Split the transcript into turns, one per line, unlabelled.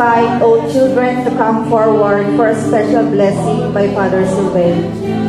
invite all children to come forward for a special blessing by Father Sylvain.